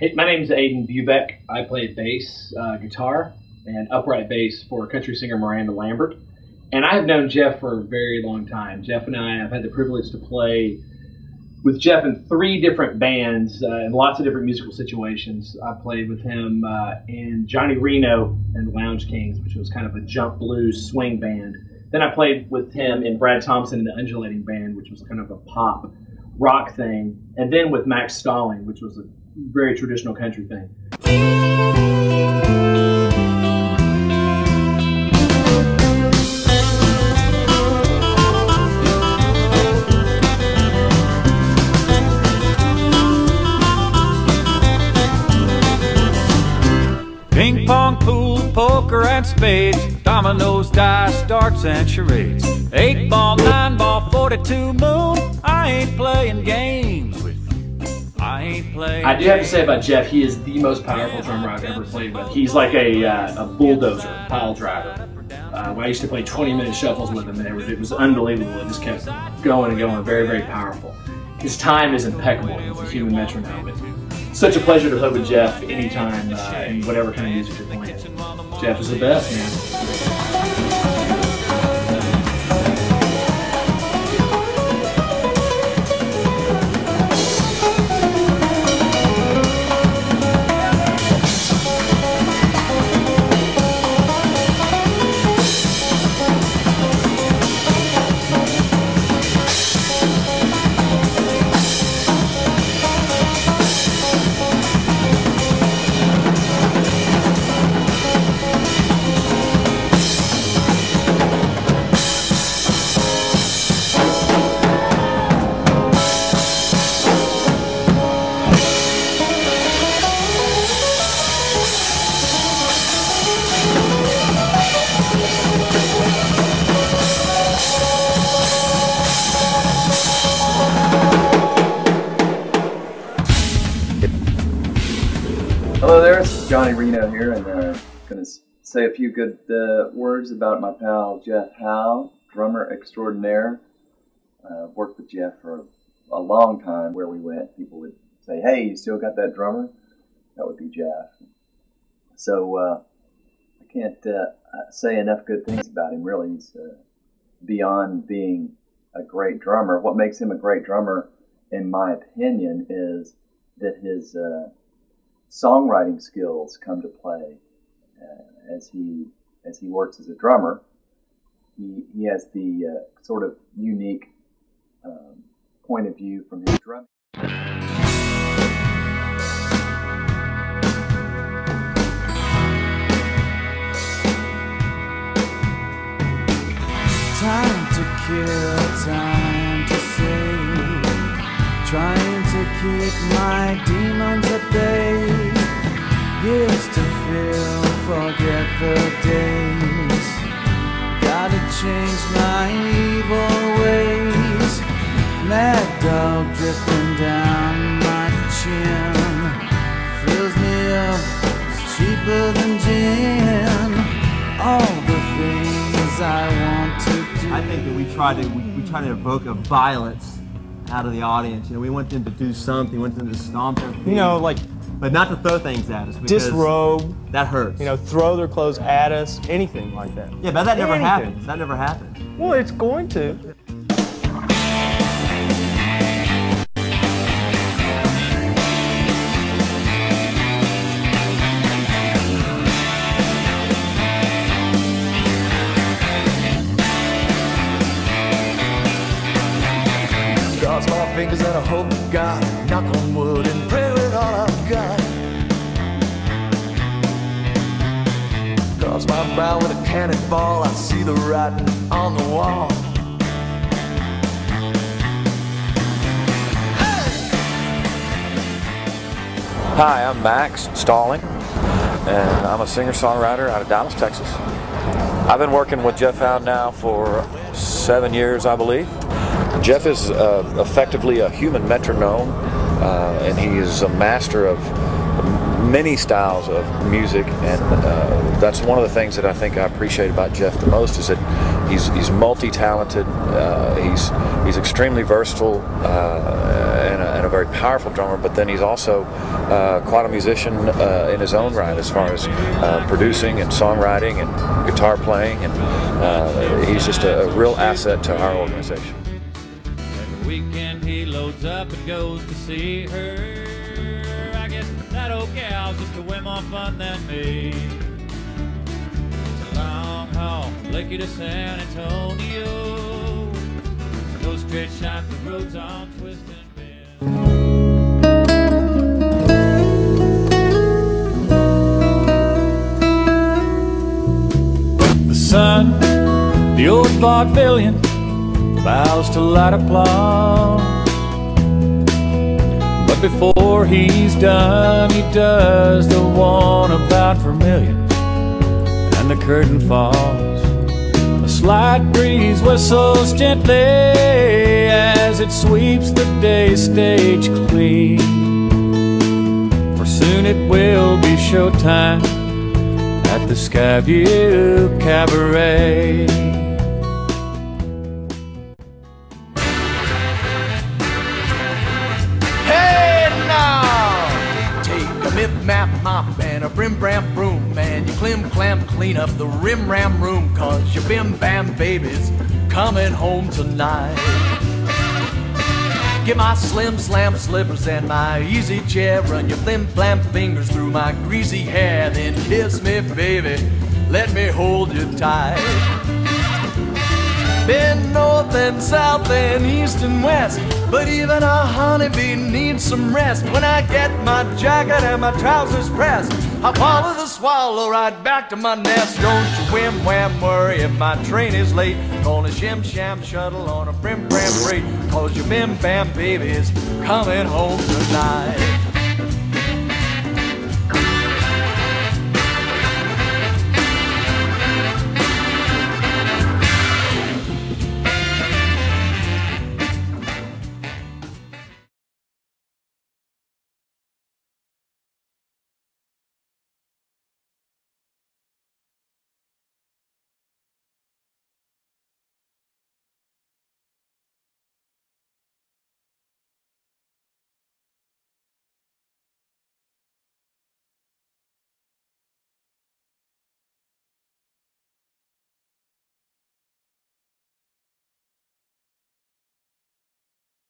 Hey, my name is Aiden Bubeck. I play bass, uh, guitar, and upright bass for country singer Miranda Lambert. And I have known Jeff for a very long time. Jeff and I have had the privilege to play with Jeff in three different bands uh, in lots of different musical situations. I played with him uh, in Johnny Reno and Lounge Kings, which was kind of a jump blues swing band. Then I played with him in Brad Thompson and the Undulating Band, which was kind of a pop rock thing. And then with Max Stalling, which was a very traditional country thing. Ping pong, pool, poker, and spades. Dominoes, dice, darts, and charades. Eight ball, nine ball, 42 moon. I ain't playing games. I do have to say about Jeff, he is the most powerful drummer I've ever played with. He's like a, uh, a bulldozer, pile driver. Uh, I used to play 20 minute shuffles with him, and it was, it was unbelievable. It just kept going and going, very, very powerful. His time is impeccable. He's a human metronome. Such a pleasure to play with Jeff anytime uh, in whatever kind of music you're playing. Jeff is the best, man. Hello there, it's Johnny Reno here, and uh, going to say a few good uh, words about my pal Jeff Howe, drummer extraordinaire. Uh, worked with Jeff for a long time. Where we went, people would say, "Hey, you still got that drummer?" That would be Jeff. So uh, I can't uh, say enough good things about him. Really, he's uh, beyond being a great drummer. What makes him a great drummer, in my opinion, is that his uh, songwriting skills come to play uh, as he as he works as a drummer. He he has the uh, sort of unique um, point of view from his drum. Time to kill, time keep my demons at bay. Years to fill, forget the days. Gotta change my evil ways. Mad dog dripping down my chin. Fills me up, it's cheaper than gin. All the things I want to do. I think that we try to we, we try to evoke a violence out of the audience. You know, we want them to do something. We want them to stomp their feet. You know, like but not to throw things at us disrobe, that hurts. you know, throw their clothes at us, anything like that. yeah, but that never Anything. happens. That never happens. Well, it's going to. Fingers and I hope to God, knock on wood and pray with all I've got. Cross my brow with a cannonball, I see the writing on the wall. Hi, I'm Max Stalling, and I'm a singer-songwriter out of Dallas, Texas. I've been working with Jeff Howe now for seven years, I believe. Jeff is uh, effectively a human metronome, uh, and he is a master of many styles of music, and uh, that's one of the things that I think I appreciate about Jeff the most is that he's he's multi-talented, uh, he's he's extremely versatile, uh, and a, and a very powerful drummer, but then he's also uh, quite a musician uh, in his own right as far as uh, producing and songwriting and guitar playing, and he's just a, a real asset to our organization. Weekend he loads up and goes to see her. I guess that old gal's just a whim more fun than me. It's a long haul Lakey to San Antonio. No straight shot, the road's on twist and. The sun, the old vaudevillian, bows to light applause. But before he's done, he does the one about Vermilion, and the curtain falls. A slight breeze whistles gently as it sweeps the day stage clean. For soon it will be showtime at the Skyview Cabaret. Mip map mop and a brim bram broom and you clim clam clean up the rim ram room cause your bim bam baby's coming home tonight. Get my slim slam slippers and my easy chair. Run your flim flam fingers through my greasy hair. Then kiss me, baby. Let me hold you tight. Been north and south and east and west. But even a honeybee needs some rest. When I get my jacket and my trousers pressed, I follow the swallow right back to my nest. Don't you whim wham worry if my train is late. Gonna shim sham shuttle on a brim bram freight. Cause your bim bam baby's coming home tonight.